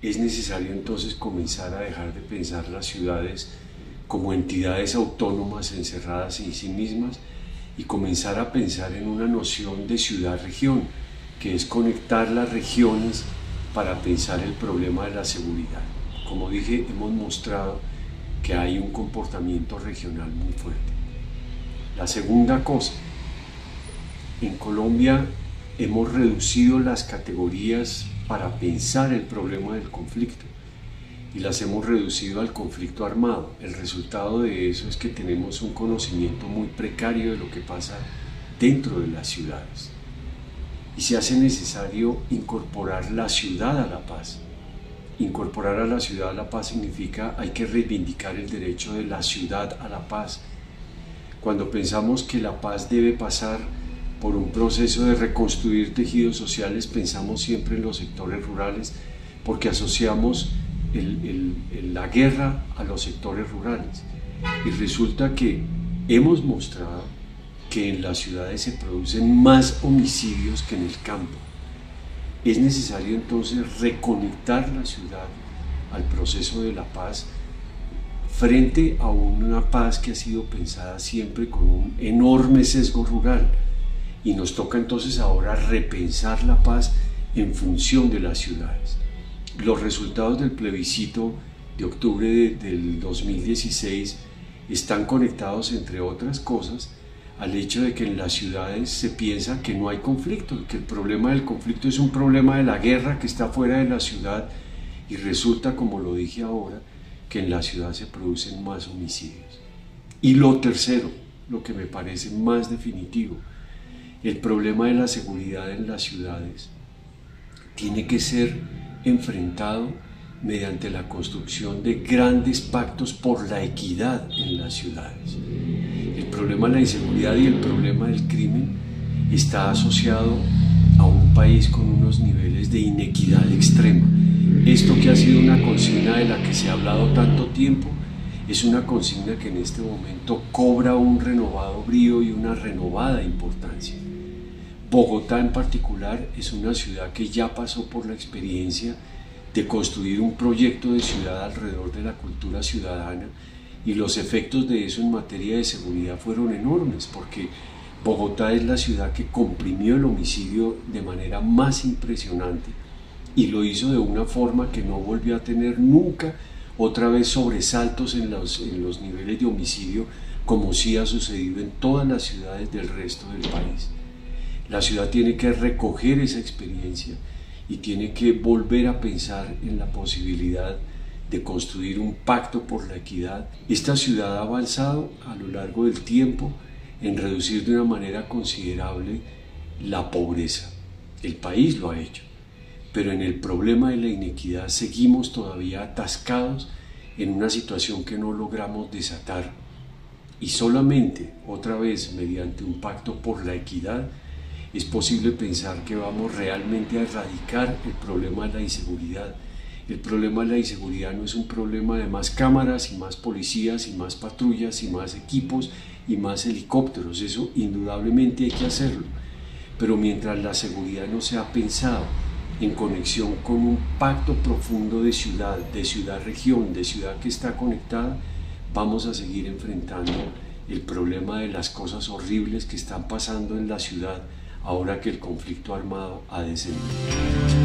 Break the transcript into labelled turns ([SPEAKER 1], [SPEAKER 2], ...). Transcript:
[SPEAKER 1] es necesario entonces comenzar a dejar de pensar las ciudades como entidades autónomas encerradas en sí mismas y comenzar a pensar en una noción de ciudad-región, que es conectar las regiones para pensar el problema de la seguridad. Como dije, hemos mostrado que hay un comportamiento regional muy fuerte. La segunda cosa, en Colombia hemos reducido las categorías para pensar el problema del conflicto y las hemos reducido al conflicto armado. El resultado de eso es que tenemos un conocimiento muy precario de lo que pasa dentro de las ciudades. Y se hace necesario incorporar la ciudad a la paz. Incorporar a la ciudad a la paz significa hay que reivindicar el derecho de la ciudad a la paz. Cuando pensamos que la paz debe pasar por un proceso de reconstruir tejidos sociales, pensamos siempre en los sectores rurales, porque asociamos la guerra a los sectores rurales. Y resulta que hemos mostrado que en las ciudades se producen más homicidios que en el campo. Es necesario entonces reconectar la ciudad al proceso de la paz frente a una paz que ha sido pensada siempre con un enorme sesgo rural y nos toca entonces ahora repensar la paz en función de las ciudades. Los resultados del plebiscito de octubre del 2016 están conectados, entre otras cosas, al hecho de que en las ciudades se piensa que no hay conflicto, que el problema del conflicto es un problema de la guerra que está fuera de la ciudad y resulta, como lo dije ahora, que en la ciudad se producen más homicidios. Y lo tercero, lo que me parece más definitivo, el problema de la seguridad en las ciudades tiene que ser enfrentado mediante la construcción de grandes pactos por la equidad en las ciudades. El problema de la inseguridad y el problema del crimen está asociado a un país con unos niveles de inequidad extrema. Esto que ha sido una consigna de la que se ha hablado tanto tiempo es una consigna que en este momento cobra un renovado brío y una renovada importancia. Bogotá en particular es una ciudad que ya pasó por la experiencia de construir un proyecto de ciudad alrededor de la cultura ciudadana y los efectos de eso en materia de seguridad fueron enormes porque Bogotá es la ciudad que comprimió el homicidio de manera más impresionante y lo hizo de una forma que no volvió a tener nunca otra vez sobresaltos en los, niveles de homicidio como sí ha sucedido en todas las ciudades del resto del país. La ciudad tiene que recoger esa experiencia y tiene que volver a pensar en la posibilidad de construir un pacto por la equidad. Esta ciudad ha avanzado a lo largo del tiempo en reducir de una manera considerable la pobreza. El país lo ha hecho, pero en el problema de la inequidad seguimos todavía atascados en una situación que no logramos desatar. Y solamente, otra vez, mediante un pacto por la equidad, es posible pensar que vamos realmente a erradicar el problema de la inseguridad. El problema de la inseguridad no es un problema de más cámaras y más policías y más patrullas y más equipos y más helicópteros. Eso indudablemente hay que hacerlo. Pero mientras la seguridad no se ha pensado en conexión con un pacto profundo de ciudad, de ciudad-región, de ciudad que está conectada, vamos a seguir enfrentando el problema de las cosas horribles que están pasando en la ciudad ahora que el conflicto armado ha descendido.